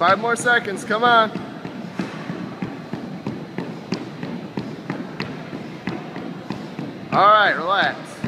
Five more seconds, come on. All right, relax.